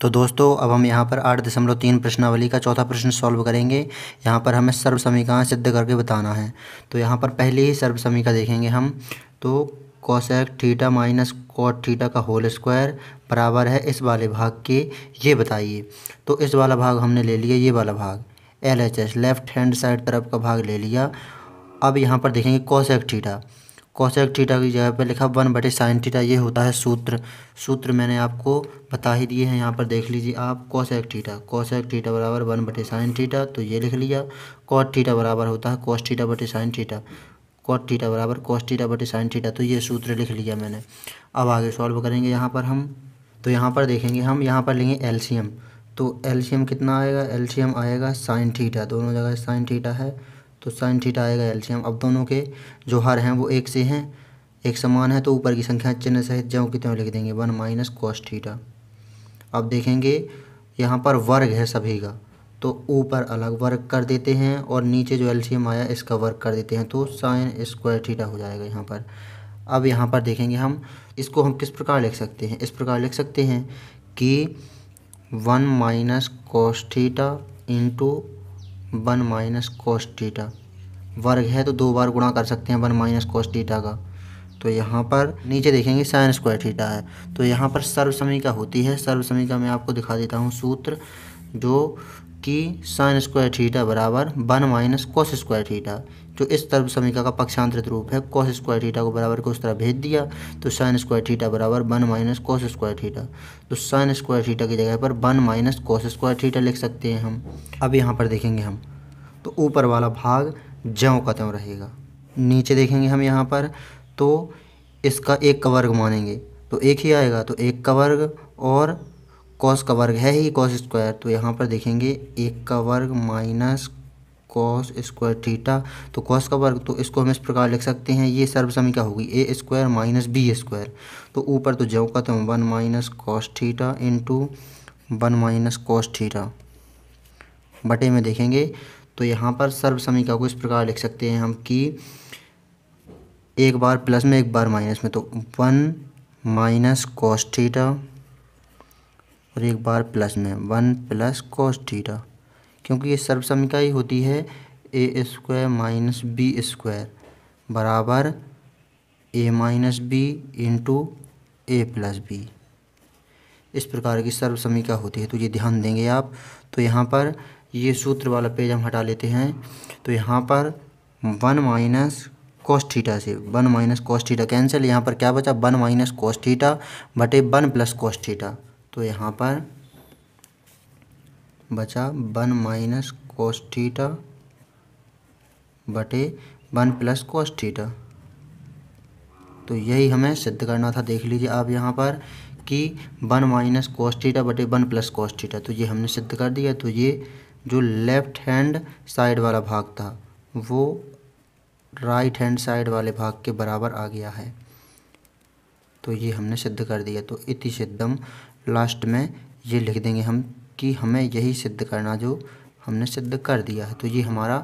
तो दोस्तों, अब हम यहाँ पर आठ दशमलव तीन प्रश्नावली का चौथा प्रश्न सॉल्व करेंगे। यहाँ पर हमें सर्व समीकरण सिद्ध करके बताना है। तो यहाँ पर पहले ही सर्व समीकरण देखेंगे हम। तो cosec theta minus cot theta का होल स्क्वायर बराबर है इस वाले भाग के, ये बताइए। तो इस वाला भाग हमने ले लिया, ये वाला भाग। L H S left hand side तरफ़ का भाग ले लिया। अब यहाँ पर देखेंगे कोसेक थीटा कोसेक थीटा की जगह पर लिखा वन बटे साइन थीटा, ये होता है सूत्र। सूत्र मैंने आपको बता ही दिए हैं, यहाँ पर देख लीजिए आप, कोसेक थीटा। कोसेक थीटा बराबर वन बटे साइन थीटा तो ये लिख लिया। कॉट थीटा बराबर होता है कोस थीटा बटे साइन थीटा। कॉट थीटा बराबर कोस थीटा बटे साइन थीटा तो ये सूत्र लिख लिया मैंने। अब आगे सॉल्व करेंगे यहाँ पर हम। तो यहाँ पर देखेंगे हम, यहाँ पर लेंगे एलसीएम तो एलसीएम कितना आएगा? एलसीएम आएगा साइन थीटा। दोनों जगह साइन थीटा है। तो साइन थीटा आएगा एलसीएम अब दोनों के जो हर हैं वो एक से हैं, एक समान है तो ऊपर की संख्या चिन्ह सहित ज्यों की त्यों लिख देंगे। वन माइनस कॉस थीटा अब देखेंगे, यहाँ पर वर्ग है सभी का। तो ऊपर अलग वर्ग कर देते हैं और नीचे जो एलसीएम आया, इसका वर्ग कर देते हैं। तो साइन स्क्वायर थीटा हो जाएगा यहाँ पर। अब यहाँ पर देखेंगे हम, इसको हम किस प्रकार लिख सकते हैं? इस प्रकार लिख सकते हैं कि one minus cos theta into one minus cos theta वर्ग है तो दो बार गुणा कर सकते हैं वन माइनस कोस टीटा का। तो यहाँ पर नीचे देखेंगे साइन स्क्वायर थीटा है। तो यहाँ पर सर्व समीका होती है। सर्व समीका मैं आपको दिखा देता हूँ सूत्र जो कि साइन स्क्वायर थीटा बराबर one minus cos square theta जो इस सर्व समीका का पक्षांतरित रूप है। कोस स्क्वायर थीटा को बराबर को उस तरह भेज दिया तो साइन स्क्वायर थीटा बराबर one minus cos square theta तो साइन स्क्वायर थीटा की जगह पर one minus cos square theta लिख सकते हैं हम। अब यहाँ पर देखेंगे हम। तो ऊपर वाला भाग ज्यों का त्यों रहेगा। नीचे देखेंगे हम यहाँ पर तो इसका एक का वर्ग मानेंगे। तो एक ही आएगा तो एक का वर्ग और कॉस का वर्ग है ही कॉस स्क्वायर तो यहाँ पर देखेंगे एक का वर्ग माइनस कॉस स्क्वायर थीटा तो कॉस का वर्ग तो इसको हम इस प्रकार लिख सकते हैं, ये सर्व समीका होगी? A square minus B square तो ऊपर तो जो का तो one minus cos theta into one minus cos theta बटे में देखेंगे तो यहाँ पर सर्व समीका को इस प्रकार लिख सकते हैं हम कि एक बार प्लस में एक बार माइनस में तो वन माइनस कॉस थीटा और एक बार प्लस में, वन प्लस कॉस थीटा। क्योंकि ये सर्व समीका ही होती है A square minus B square बराबर A minus B into A plus B इस प्रकार की सर्व समीका होती है। तो ये ध्यान देंगे आप। तो यहाँ पर ये सूत्र वाला पेज हम हटा लेते हैं। तो यहाँ पर वन माइनस कॉस थीटा से, one minus cos theta cancel यहाँ पर क्या बचा? वन माइनस कॉस थीटा बटे वन प्लस कॉस थीटा। तो यहाँ पर बचा वन माइनस कॉस थीटा बटे वन प्लस कॉस थीटा। तो यही हमें सिद्ध करना था, देख लीजिए आप यहाँ पर कि वन माइनस कॉस थीटा बटे वन प्लस कॉस थीटा तो ये हमने सिद्ध कर दिया। तो ये जो लेफ़्ट हैंड साइड वाला भाग था, वो राइट हैंड साइड वाले भाग के बराबर आ गया है। तो ये हमने सिद्ध कर दिया। तो इति सिद्धम लास्ट में ये लिख देंगे हम कि हमें यही सिद्ध करना जो हमने सिद्ध कर दिया है। तो ये हमारा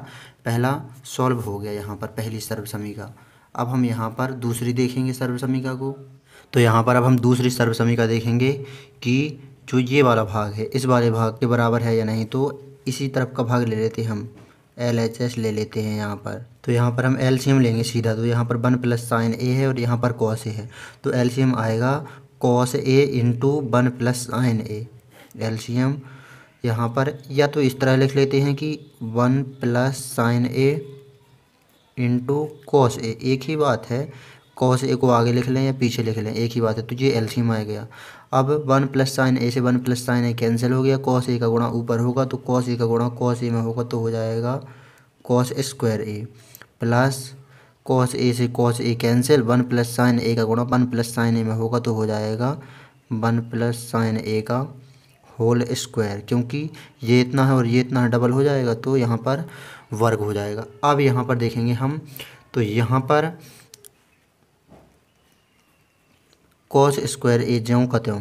पहला सॉल्व हो गया यहाँ पर, पहली सर्व समीका अब हम यहाँ पर दूसरी देखेंगे सर्व समीका को। तो यहाँ पर अब हम दूसरी सर्व समीका देखेंगे कि जो ये वाला भाग है, इस वाले भाग के बराबर है या नहीं तो इसी तरफ़ का भाग ले लेते हम। एल एच एस ले लेते हैं यहाँ पर। तो यहाँ पर हम एल सी एम लेंगे सीधा। तो यहाँ पर वन प्लस साइन ए है और यहाँ पर कॉस ए है। तो एल सी एम आएगा cos A into one plus sine A L C M यहाँ पर या तो इस तरह लिख लेते हैं कि one plus sine A into cos A एक ही बात है। कॉस ए को आगे लिख लें या पीछे लिख लें, एक ही बात है। तो ये एलसीएम आ गया। अब वन प्लस साइन ए से one plus sine A cancel हो गया। कॉस ए का गुणा ऊपर होगा तो कॉस ए का गुणा कॉस ए में होगा तो हो जाएगा cos square A plus cos A से cos A cancel one plus sine A का गुणा, वन प्लस साइन ए में होगा तो हो जाएगा वन प्लस साइन ए का होल स्क्वायर क्योंकि ये इतना है और ये इतना है डबल हो जाएगा तो यहाँ पर वर्ग हो जाएगा। अब यहाँ पर देखेंगे हम तो यहाँ पर कॉस स्क्वायर ए ज्यों का त्यों,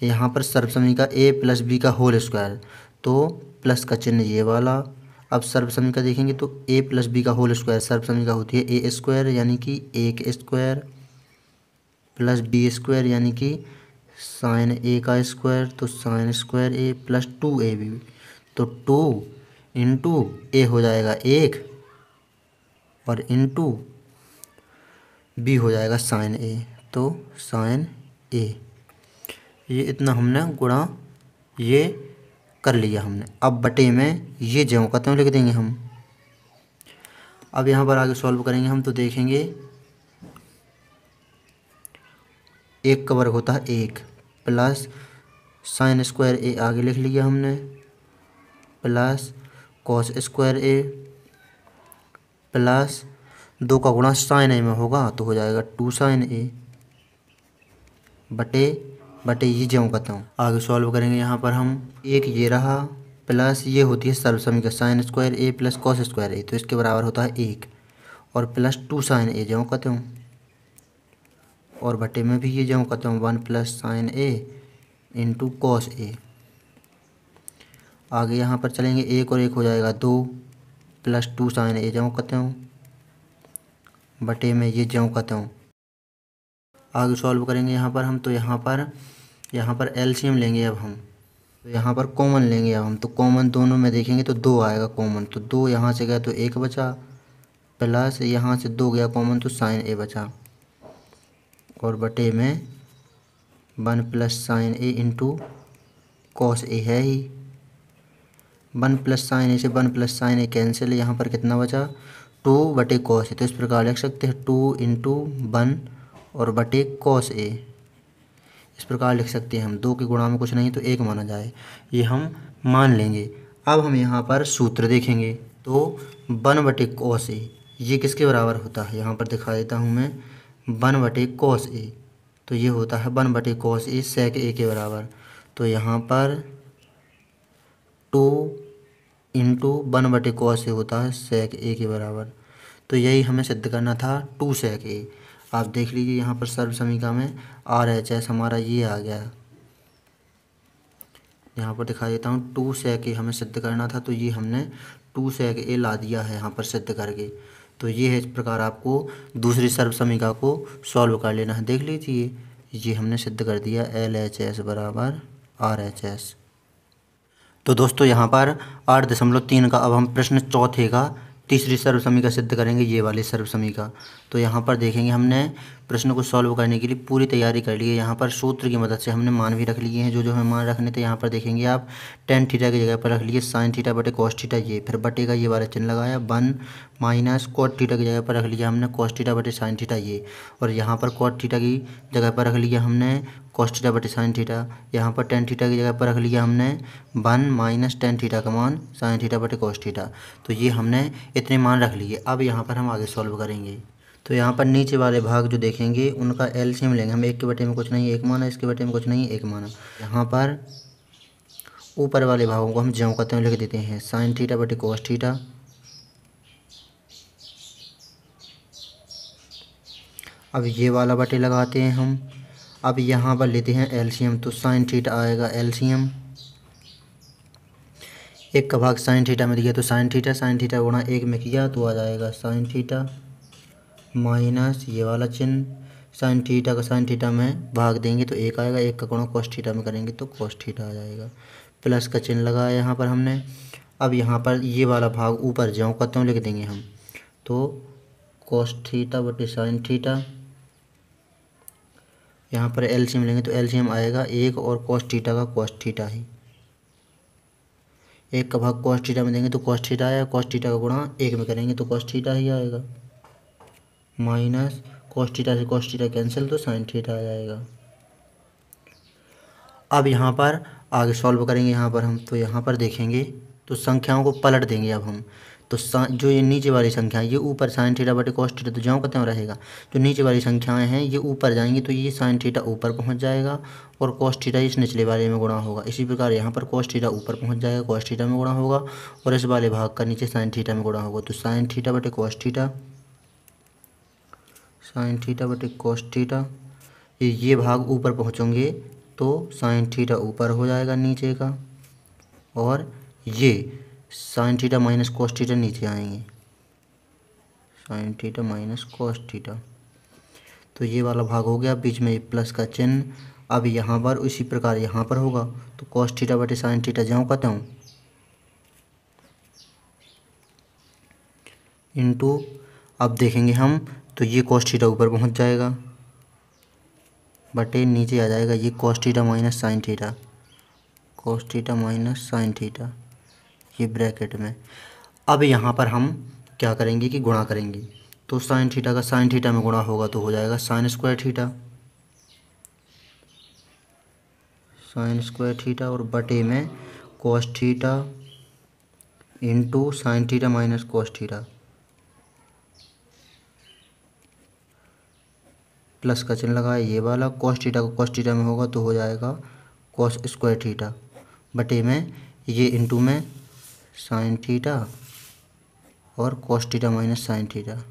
यहाँ पर सर्वसमी का ए प्लस बी का होल स्क्वायर तो प्लस का चिन्ह ये वाला अब सर्वसमीका देखेंगे तो ए प्लस बी का होल स्क्वायर सर्वसमीका होती है ए स्क्वायर यानी कि एक स्क्वायर प्लस बी स्क्वायर यानी कि साइन ए का स्क्वायर तो sine square A plus two A B तो टू इंटू ए हो जाएगा एक और इंटू बी हो जाएगा साइन ए तो साइन ए ये इतना हमने गुणा ये कर लिया हमने। अब बटे में ये ज्यों का लिख देंगे हम। अब यहाँ पर आगे सॉल्व करेंगे हम तो देखेंगे। एक का वर्ग होता है एक प्लस साइन स्क्वायर ए आगे लिख लिया हमने। Plus cos square A plus दो का गुणा साइन ए में होगा तो हो जाएगा टू साइन ए बटे बटे ये ज्यों कहता हूँ आगे सॉल्व करेंगे, यहाँ पर हम, एक ये रहा प्लस ये होती है सर्वसमीका sine square A plus cos square A तो इसके बराबर होता है एक। और प्लस टू साइन ए ज्यों कहते हूँ और बटे में भी ये ज्यों कहते हूँ one plus sine A into cos A आगे यहाँ पर चलेंगे, एक और एक हो जाएगा, दो प्लस टू साइन ए ज्यों कहते हूँ बटे में ये ज्यों कहते हूँ आगे सॉल्व करेंगे यहाँ पर हम तो यहाँ पर यहाँ पर एलसीएम लेंगे अब हम। तो यहाँ पर कॉमन लेंगे अब हम। तो कॉमन दोनों में देखेंगे तो दो आएगा कॉमन तो दो यहाँ से गया तो एक बचा प्लस यहाँ से दो गया कॉमन तो साइन ए बचा। और बटे में one plus sine A into cos A है ही। वन प्लस साइन ए से one plus sine A cancel यहाँ पर कितना बचा? टू बटे कॉस ए तो इस प्रकार लिख सकते हैं टू इंटू वन और बटे कॉस ए। इस प्रकार लिख सकते हैं हम। दो के गुणा में कुछ नहीं तो एक माना जाए। ये हम मान लेंगे। अब हम यहाँ पर सूत्र देखेंगे। तो वन बटे कॉस ए। ये किसके बराबर होता है? यहाँ पर दिखा देता हूँ मैं। वन बटे कॉस ए। तो ये होता है वन बटे कॉस ए सेक ए के बराबर। तो यहाँ पर टू इंटू वन बटे कॉस ए होता है सेक ए के बराबर। तो यही हमें सिद्ध करना था टू सेक ए आप देख लीजिए यहाँ पर सर्व समीका में आर एच एस हमारा ये आ गया। यहाँ पर दिखा देता हूँ, टू सेक ए हमें सिद्ध करना था तो ये हमने टू सेक ए ला दिया है यहाँ पर सिद्ध करके। तो ये है इस प्रकार आपको दूसरी सर्व समीका को सॉल्व कर लेना है। देख लीजिए, ये हमने सिद्ध कर दिया एल एच एस बराबर आर एच एस। तो दोस्तों, यहाँ पर आठ दशमलव तीन का अब हम प्रश्न चौथे का तीसरी सर्व समीका सिद्ध करेंगे ये वाली सर्व समीका तो यहाँ पर देखेंगे हमने प्रश्न को सॉल्व करने के लिए पूरी तैयारी कर ली है। यहाँ पर सूत्र की मदद से हमने मान भी रख लिए हैं। जो जो हमें मान रखने थे, यहाँ पर देखेंगे आप टेन थीटा की जगह पर रख लिए साइन थीटा बटे कॉस थीटा ये। फिर बटे का ये वाला चिन्ह लगाया वन माइनस कोट थीटा की जगह पर रख लिया हमने कॉस थीटा बटे साइन थीटा ये। और यहाँ पर कोट थीटा की जगह पर रख लिया हमने कॉस थीटा बटे साइन थीटा यहाँ पर टेन थीटा की जगह पर रख लिया हमने वन माइनस टेन थीटा का मान साइन थीटा बटे कॉस थीटा तो ये हमने इतने मान रख लिए। अब यहाँ पर हम आगे सॉल्व करेंगे। तो यहाँ पर नीचे वाले भाग जो देखेंगे, उनका एलसीएम लेंगे। हम एक के बटे में कुछ नहीं, एक माना, इसके बटे में कुछ नहीं, एक माना। यहाँ पर ऊपर वाले भागों को हम ज्यों कहते हैं लिख देते हैं। साइन थीटा बटे कोस थीटा अब ये वाला बटे लगाते हैं हम। अब यहाँ पर लेते हैं एलसीएम तो साइन थीटा आएगा एलसीएम एक का भाग साइन थीटा में दिया तो साइन थीटा साइन थीटा गुणा एक में किया तो आ जाएगा साइन थीटा माइनस ये वाला चिन्ह साइन थीटा का साइन थीटा में भाग देंगे तो एक आएगा, एक का गुणा कॉस थीटा में करेंगे तो कॉस थीटा आ जाएगा। प्लस का चिन्ह लगाया यहाँ पर हमने। अब यहाँ पर ये वाला भाग ऊपर जाऊँ का त्यों लिख देंगे हम। तो कॉस थीटा बटे साइन थीटा यहाँ पर एलसीएम लेंगे तो एलसीएम आएगा, एक और कॉस थीटा का कॉस थीटा ही। एक का भाग कॉस थीटा में देंगे तो कॉस थीटा आया कॉस थीटा का गुणा एक में करेंगे तो कॉस थीटा ही आएगा। माइनस कॉस से कॉस थीटा कैंसिल तो साइन थीटा आ जाएगा। अब यहाँ पर आगे सॉल्व करेंगे, यहाँ पर हम तो यहाँ पर देखेंगे तो संख्याओं को पलट देंगे अब हम। तो जो ये नीचे वाली संख्या ये ऊपर साइन थीटा बटे कॉस थीटा तो जाऊँ कहते रहेगा, जो नीचे वाली संख्याएँ हैं, ये ऊपर जाएँगी तो ये साइन थीटा ऊपर पहुँच जाएगा, और कॉस थीटा इस निचले वाले में गुणा होगा। इसी प्रकार यहाँ पर कॉस थीटा ऊपर पहुँच जाएगा कॉस थीटा में गुणा होगा, और इस वाले भाग का नीचे साइन थीटा में गुणा होगा। तो साइन थीटा बटे कॉस थीटा साइन थीटा बटे कॉस थीटा ये ये भाग ऊपर पहुँचेंगे तो साइन थीटा ऊपर हो जाएगा नीचे का और ये sine theta minus cos theta नीचे आएँगे। Sine theta minus cos theta तो ये वाला भाग हो गया बीच में प्लस का चिन्ह। अब यहाँ पर उसी प्रकार यहाँ पर होगा तो कॉस थीटा बटे साइन थीटा जाऊँ कहता हूँ। इंटू अब देखेंगे हम तो ये कॉस थीटा ऊपर पहुँच जाएगा। बटे नीचे आ जाएगा ये cos theta minus sine theta cos theta minus sine theta ये ब्रैकेट में। अब यहाँ पर हम क्या करेंगे कि गुणा करेंगे। तो साइन थीटा का साइन थीटा में गुणा होगा तो हो जाएगा sine square theta sine square theta और बटे में cos theta into sine theta minus cos theta plus का चिन्ह लगाए ये वाला कॉस थीटा को कॉस थीटा में होगा तो हो जाएगा कॉस स्क्वायर थीटा। बटे में ये इंटू में साइन थीटा और cos theta minus sine theta.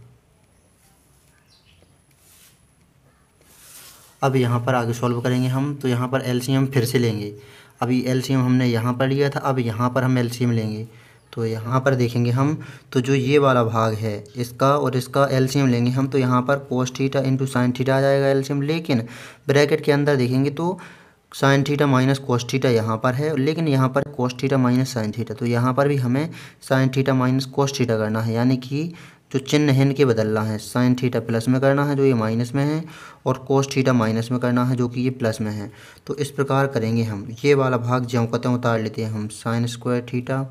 अब यहाँ पर आगे सॉल्व करेंगे हम तो यहाँ पर एलसीएम फिर से लेंगे। अभी एलसीएम हमने यहाँ पर लिया था, अब यहाँ पर हम एलसीएम लेंगे। तो यहाँ पर देखेंगे हम तो जो ये वाला भाग है, इसका और इसका एलसीएम लेंगे हम तो यहाँ पर cos theta into sine theta आ जाएगा एलसीएम। लेकिन ब्रैकेट के अंदर देखेंगे तो sine theta minus cos theta यहाँ पर है, लेकिन यहाँ पर cos theta minus sine theta तो यहाँ पर भी हमें sine theta minus cos theta करना है। यानी कि जो चिन्ह है इनके बदलना है। साइन थीटा प्लस में करना है जो ये माइनस में है, और कोस थीटा माइनस में करना है जो कि ये प्लस में है। तो इस प्रकार करेंगे हम। ये वाला भाग ज्यों कतों उतार लेते हैं हम। साइन स्क्वायर थीटा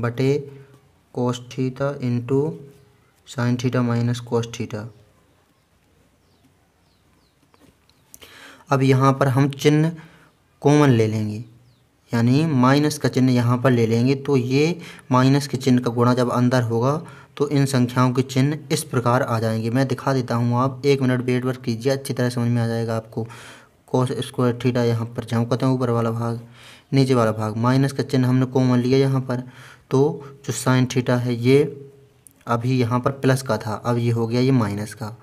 बटे cos into sine theta minus cos अब यहाँ पर हम चिन्ह कॉमन ले लेंगे। यानी माइनस का चिन्ह यहाँ पर ले लेंगे। तो ये माइनस के चिन्ह का गुणा जब अंदर होगा तो इन संख्याओं के चिन्ह इस प्रकार आ जाएँगे। मैं दिखा देता हूँ आप। एक मिनट वेट वर्क कीजिए। अच्छी तरह समझ में आ जाएगा आपको। कोस स्क्वायर थीटा यहाँ पर कहते हैं ऊपर वाला भाग, नीचे वाला भाग। माइनस का चिन्ह हमने कॉमन लिया यहाँ पर। तो जो साइन थीटा है, ये अभी यहाँ पर प्लस का था, अब ये हो गया ये माइनस का।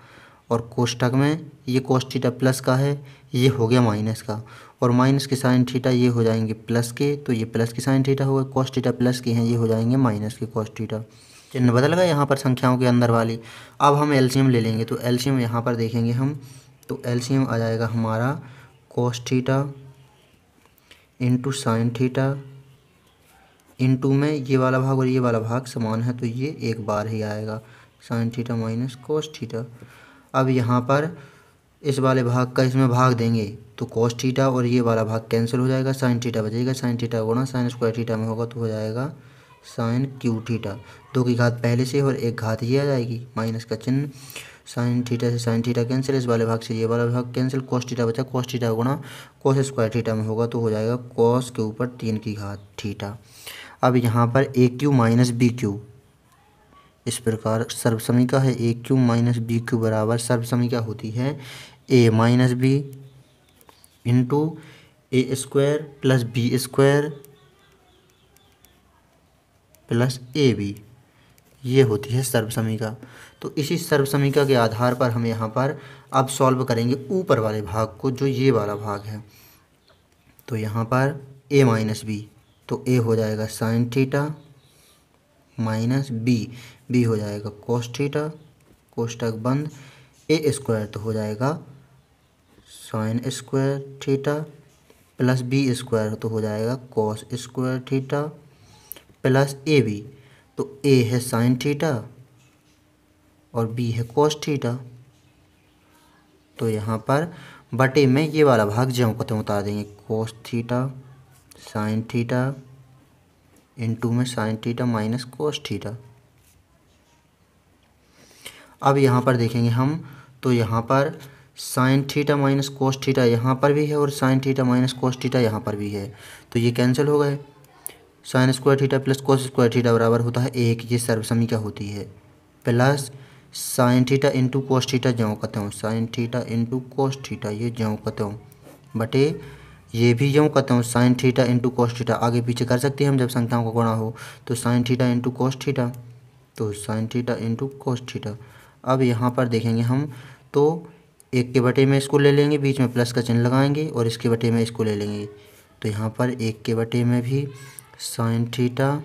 और कोष्टक में ये कोस थीटा प्लस का है, ये हो गया माइनस का। और माइनस के साइन थीटा ये हो जाएँगे प्लस के तो ये प्लस के साइन थीटा हो गए कॉस थीटा प्लस के हैं, ये हो जाएँगे माइनस के कॉस थीटा चिन्ह बदल गए यहाँ पर संख्याओं के अंदर वाली। अब हम एलसीएम ले लेंगे तो एलसीएम यहाँ पर देखेंगे हम तो एलसीएम आ जाएगा हमारा cos theta into sine theta into में ये वाला भाग और ये वाला भाग समान है तो ये एक बार ही आएगा। Sine theta minus cos theta अब यहाँ पर इस वाले भाग का इसमें भाग देंगे तो कोस थीटा और ये वाला भाग कैंसिल हो जाएगा साइन थीटा बचेगा साइन थीटा गुणा साइन स्क्वायर थीटा में होगा तो हो जाएगा साइन क्यू थीटा दो की घात पहले से और एक घात ये आ जाएगी माइनस का चिन्ह। साइन थीटा से साइन थीटा कैंसिल इस वाले भाग से ये वाला भाग कैंसिल कोस थीटा बचा कोस थीटा गुणा कोस स्क्वायर थीटा में होगा तो हो जाएगा कोस के ऊपर तीन की घात थीटा अब यहाँ पर A cube minus B cube इस प्रकार सर्वसमिका है A cube minus B cube बराबर सर्वसमिका होती है? A minus B into A square plus B square plus A B ये होती है सर्वसमिका तो इसी सर्वसमिका के आधार पर हम यहाँ पर अब सॉल्व करेंगे ऊपर वाले भाग को, जो ये वाला भाग है। तो यहाँ पर ए माइनस बी तो ए हो जाएगा sine theta minus B B हो जाएगा कोस थीटा कोष्टक बंद ए स्क्वायर तो हो जाएगा sine square theta plus B square तो हो जाएगा cos square theta plus A B तो ए है साइन थीटा और बी है कॉस थीटा तो यहाँ पर बटे में ये वाला भाग ज्यों को त्यों उतार देंगे cos theta sine theta into में sine theta minus cos theta. अब यहाँ पर देखेंगे हम तो यहाँ पर sine theta minus cos theta यहाँ पर भी है और sine theta minus cos theta यहाँ पर भी है। तो ये कैंसिल हो गए। Sine square theta plus cos square theta बराबर होता है एक, ये सर्वसमिका होती है। Plus sine theta into cos theta ज्यों कहते हूँ। Sine theta into cos theta, ये ज्यों कहते हूँ। बटे ये भी यूँ कहते हूँ sine theta into cos theta आगे पीछे कर सकते हैं हम जब संख्याओं का गुणा हो। तो sine theta into cos theta तो sine theta into cos theta अब यहाँ पर देखेंगे हम तो एक के बटे में इसको ले लेंगे, बीच में प्लस का चिन्ह लगाएँगे और इसके बटे में इसको ले लेंगे। तो यहाँ पर एक के बटे में भी साइन थीटा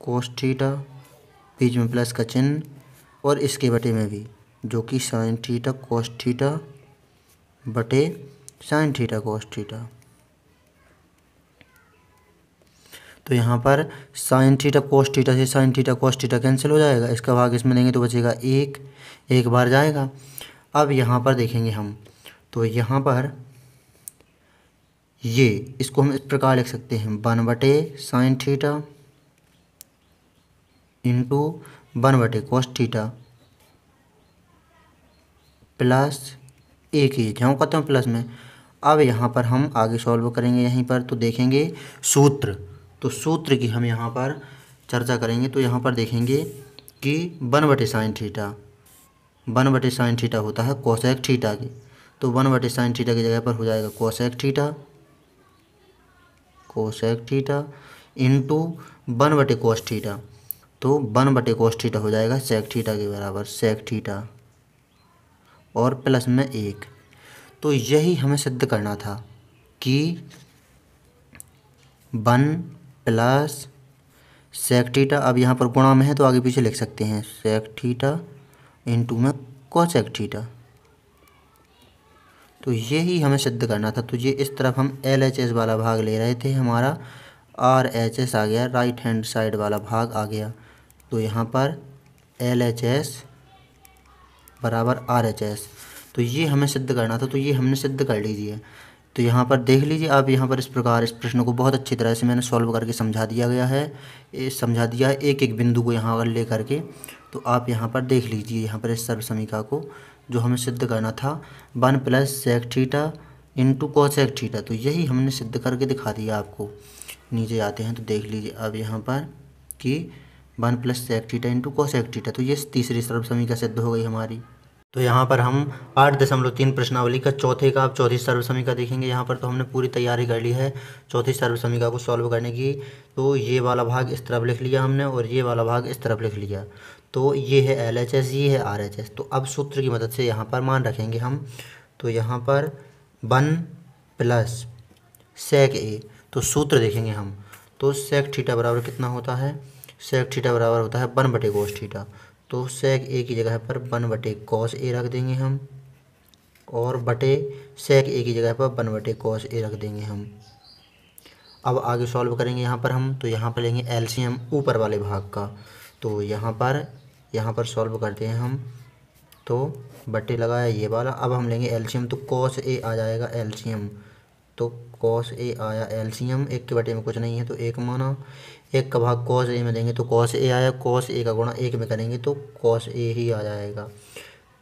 कोस थीटा बीच में प्लस का चिन्ह और इसके बटे में भी, जो कि साइन थीटा कोस थीटा बटे साइन थीटा कोस थीटा तो यहाँ पर साइन थीटा कोस थीटा से sine theta cos theta cancel हो जाएगा। इसका भाग इसमें देंगे तो बचेगा एक। एक बार जाएगा। अब यहाँ पर देखेंगे हम। तो यहाँ पर ये, इसको हम इस प्रकार लिख सकते हैं। वन बटे साइन थीटा इंटू वन बटे कोस थीटा प्लस एक ही। जहाँ कहते हैं प्लस में। अब यहाँ पर हम आगे सॉल्व करेंगे यहीं पर तो देखेंगे सूत्र। तो सूत्र की हम यहाँ पर चर्चा करेंगे तो यहाँ पर देखेंगे कि वन बटे साइन थीटा, वन बटे साइन थीटा होता है कोसेक थीटा की। तो वन बटे साइन थीटा की जगह पर हो जाएगा cosec theta cosec theta into one बटे कोस थीटा। तो वन बटे कोस थीटा हो जाएगा सेक थीटा के बराबर सेक थीटा। और प्लस में एक। तो यही हमें सिद्ध करना था कि वन प्लस सेक थीटा, अब यहाँ पर गुणा में है तो आगे पीछे लिख सकते हैं। सेक थीटा इंटू में कोसेक थीटा। तो यही हमें सिद्ध करना था। तो ये इस तरफ़ हम एल एच एस वाला भाग ले रहे थे, हमारा आर एच एस आ गया राइट हैंड साइड वाला भाग आ गया। तो यहाँ पर एल एच एस बराबर आर एच एस तो ये हमें सिद्ध करना था तो ये हमने सिद्ध कर लीजिए तो यहाँ पर देख लीजिए, आप यहाँ पर इस प्रकार इस प्रश्न को बहुत अच्छी तरह से मैंने सॉल्व करके समझा दिया गया है। समझा दिया है एक एक बिंदु को यहाँ पर ले करके। तो आप यहाँ पर देख लीजिए यहाँ पर इस सर्व समीका को, जो हमें सिद्ध करना था। One plus sec theta into cosec theta तो यही हमने सिद्ध करके दिखा दिया आपको। नीचे आते हैं तो देख लीजिए अब यहाँ पर कि one plus sec theta into cosec theta तो ये तीसरी सर्व समीका सिद्ध हो गई हमारी। तो यहाँ पर हम आठ दशमलव तीन प्रश्नावली का चौथे का, अब चौथी सर्व समीका देखेंगे। यहाँ पर तो हमने पूरी तैयारी कर ली है चौथी सर्व समीका को सॉल्व करने की। तो ये वाला भाग इस तरफ़ लिख लिया हमने और ये वाला भाग इस तरफ़ लिख लिया। तो ये है एल एच एस ये है आर एच एस तो अब सूत्र की मदद से यहाँ पर मान रखेंगे हम। तो यहाँ पर वन प्लस सेक ए तो सूत्र देखेंगे हम। तो सेक थीटा बराबर कितना होता है? सेक थीटा बराबर होता है वन बटे गोश थीटा। तो सेक ए की जगह पर वन बटे कॉस ए रख देंगे हम। और बटे सेक ए की जगह पर वन बटे कॉस ए रख देंगे हम। अब आगे सॉल्व करेंगे यहाँ पर हम तो यहाँ पर लेंगे एलसीएम ऊपर वाले भाग का। तो यहाँ पर यहाँ पर सॉल्व करते हैं हम। तो बटे लगाया ये वाला, अब हम लेंगे एलसीएम तो कॉस ए आ जाएगा एलसीएम तो कॉस ए आया एलसीएम एक के बटे में कुछ नहीं है तो एक माना, एक का भाग कॉस ए में देंगे तो कॉस ए आया कॉस ए का गुणा एक में करेंगे तो कॉस ए ही आ जाएगा।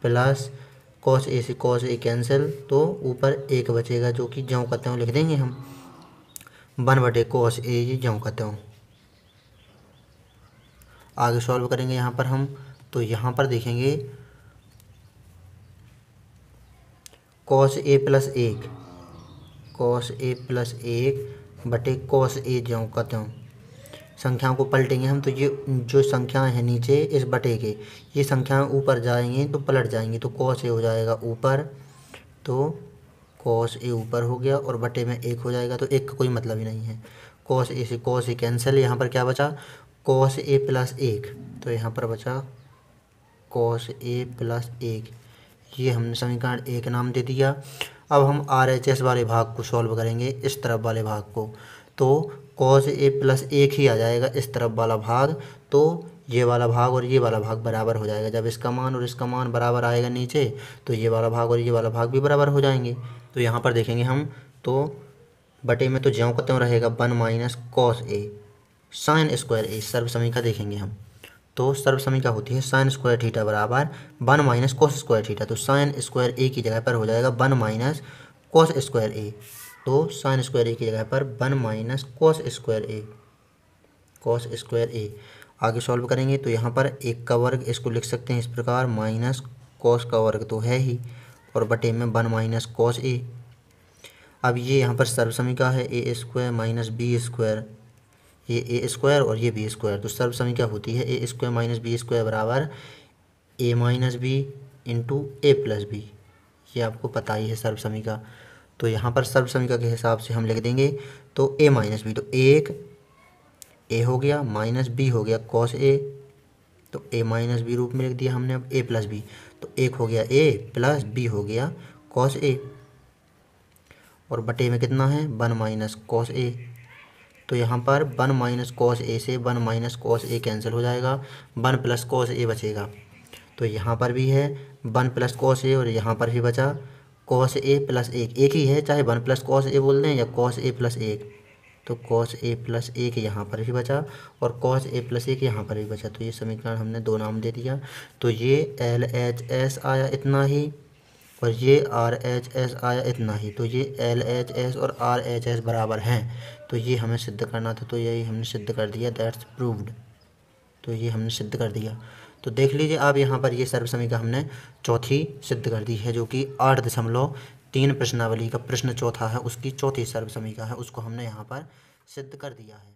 प्लस कॉस ए से कॉस ए कैंसिल तो ऊपर एक बचेगा जो कि ज्यों कहते हो लिख देंगे हम। वन बटे कॉस ए ये ज्यों कहते हो आगे सॉल्व करेंगे यहाँ पर हम तो यहाँ पर देखेंगे। कॉस ए प्लस एक कॉस ए प्लस एक बटे कॉस ए ज्यों कहते हो संख्याओं को पलटेंगे हम तो ये जो संख्याएँ हैं नीचे इस बटे के, ये संख्याएँ ऊपर जाएँगी तो पलट जाएँगी तो कॉस ए हो जाएगा ऊपर तो कॉस ए ऊपर हो गया और बटे में एक हो जाएगा तो एक का कोई मतलब ही नहीं है। कॉस ए से कॉस ए कैंसिल यहाँ पर क्या बचा? कॉस ए प्लस एक तो यहाँ पर बचा कॉस ए प्लस एक। ये हमने समीकरण एक नाम दे दिया। अब हम आर एच एस वाले भाग को सॉल्व करेंगे, इस तरफ़ वाले भाग को। तो कॉस ए प्लस एक ही आ जाएगा इस तरफ़ वाला भाग तो ये वाला भाग और ये वाला भाग बराबर हो जाएगा। जब इसका मान और इसका मान बराबर आएगा नीचे तो ये वाला भाग और ये वाला भाग भी बराबर हो जाएँगे। तो यहाँ पर देखेंगे हम तो बटे में तो ज्यों का त्यों रहेगा, one minus cos A sine square A सर्व समीका देखेंगे हम। तो सर्व समीका होती है? साइन स्क्वायर थीटा बराबर one minus cos square theta तो साइन स्क्वायर ए की जगह पर हो जाएगा one minus cos square A तो साइन स्क्वायर ए की जगह पर one minus cos square A cos square A आगे सॉल्व करेंगे तो यहाँ पर एक का वर्ग इसको लिख सकते हैं इस प्रकार माइनस कोस का वर्ग तो है ही, और बटे में वन माइनस कॉस ए अब ये यहाँ पर सर्व समीका है A square minus B square ये ए स्क्वायर और ये बी स्क्वायर। तो सर्व समीका होती है? A square minus B square बराबर A minus B into A plus B. ये आपको पता ही है सर्व समीका तो यहाँ पर सर्व समीका के हिसाब से हम लिख देंगे तो ए माइनस बी तो एक ए हो गया, माइनस बी हो गया कॉस ए तो ए माइनस बी रूप में लिख दिया हमने अब ए प्लस बी। तो एक हो गया ए प्लस बी हो गया कॉस ए और बटे में कितना है? वन माइनस कॉस ए तो यहाँ पर वन माइनस कॉस ए से one minus cos A cancel हो जाएगा, वन प्लस कॉस ए बचेगा। तो यहाँ पर भी है, वन प्लस कॉस ए और यहाँ पर भी बचा। कॉस ए प्लस एक एक ही है, चाहे वन प्लस कॉस ए बोल दें या कॉस ए प्लस एक। तो कॉस ए प्लस एक यहाँ पर भी बचा और कॉस ए प्लस एक यहाँ पर भी बचा। तो ये समीकरण हमने दो नाम दे दिया। तो ये एल एच एस आया इतना ही। और ये आर एच एस आया इतना ही तो ये एल एच एस और आर एच एस बराबर हैं। तो ये हमें सिद्ध करना था तो यही हमने सिद्ध कर दिया। दैट्स प्रूव्ड तो ये हमने सिद्ध कर दिया। तो देख लीजिए आप यहाँ पर ये सर्व समीकरण हमने चौथी सिद्ध कर दी है, जो कि आठ दशमलव तीन प्रश्नावली का प्रश्न चौथा है, उसकी चौथी सर्व समीकरण है, उसको हमने यहाँ पर सिद्ध कर दिया है।